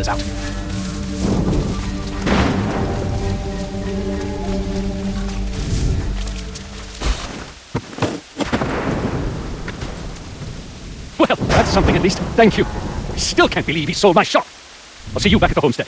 us out. Well, that's something at least. Thank you. I still can't believe he sold my shop. I'll see you back at the homestead.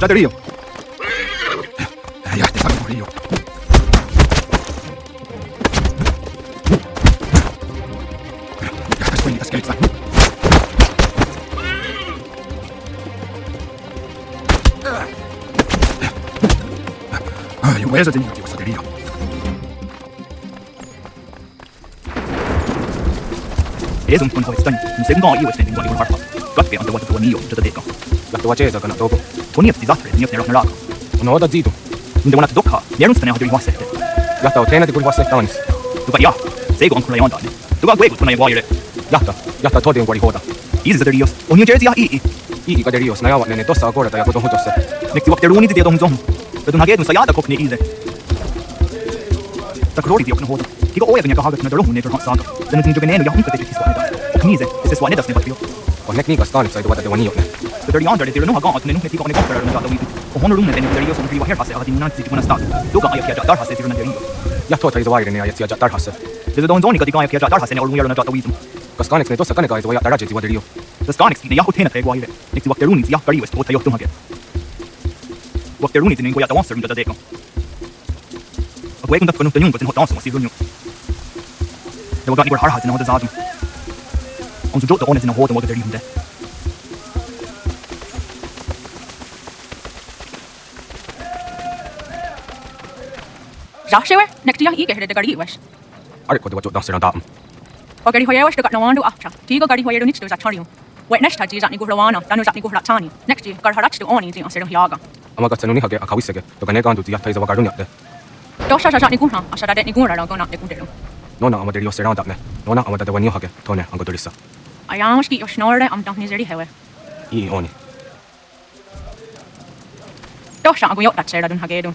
打的里哟！哎呀，这他妈的里哟！快点，快点，快点！哎，你为啥子这么牛？别怂，我不会死的。你谁敢和我一块死？你管我一块不？隔壁那个娃子多牛，知道点讲。那我这个可能都不。Disastri, ni ne rohna No ota zitu. Inte wanna dokka. Järun stane hadu vasette. Jahta oot teenati kui vasta taanis. Tuka ja. Seigo on kulla jontaani. Tuka kuekut kuna vaire. Jahta, jahta todi on kuori hoota. Iisi sa rios. On Jersey ja ii. Ii ka Rios na javat nene tossa korda ja koton hutossa. Neksi wakti ruuni tieto on zon. Tätun hakeetun sa jaata kokni iise. Ta kroori tiokna huota. Kiko ojakin jaka hakeetun näitä rohun neitä saata. Tänne tin jokin neenu ja hunka tekis vaita. Och niise, se sua nedas ne patrio. On nek niikas taanit sai tuvata tewa niotne. The 30 on 30 no hagan at nenung neti ko neko the nata lawi. O honor nung neten 30 so nukriwa the hasa agati nan titi kuna start. Doga ayat kiaja dar hasa the deri. Ya to tai zawaire ne ayat kiaja dar the Bizo don zoni the kaya kiaja dar hasa ne olung yaro the lawi. Kaskanix ne to sakane kaya zawaire daraje tiwa deri. Kaskanix ne yahu tena pegwa ire. Nexi wakteruni ya kari west ota yoktu hage. Wakteruni tinen ko ya tawon serunda dadeko. Akwai kun dakko nukta nyung ko tin hotan so masiru nyung. Da wagani bar harhat ne hoda zadum. Onzo jota onet ne hoda moda deri hunde. Joshua, next year, ikä hede gari wes. Arko tuwa tanssi ran taam. O gari hoya wes de gatna wandu afcha. Tigo gari hoya nits do za chariu. Wet next haji zatni guhlawana, danu zatni guhlatani. Year, gar harach do oni tin asero yaga. Ama katsenu ni hage akawissege. Toka ne gandu jahta isa wagarun yatte. Dosha zatni guhna, asara det ni gura la gona de kundelu. Nona ama der jo seran tapne. Nona ama tata wani hage. Tone ango dorissa. Ayam ski yo snorre am dahni zeri hewe. I oni. Dosha agu yo dat sera dun hagedun.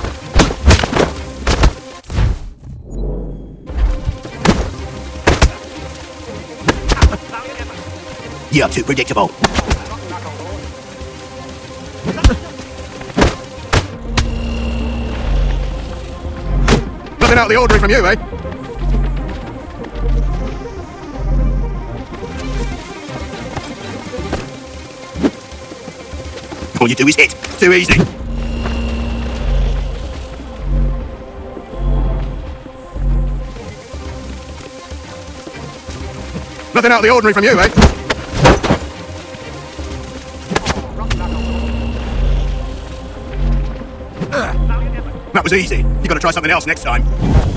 You're too predictable. Nothing out of the ordinary from you, eh? All you do is hit. Too easy. Nothing out of the ordinary from you, eh? That was easy. You gotta try something else next time.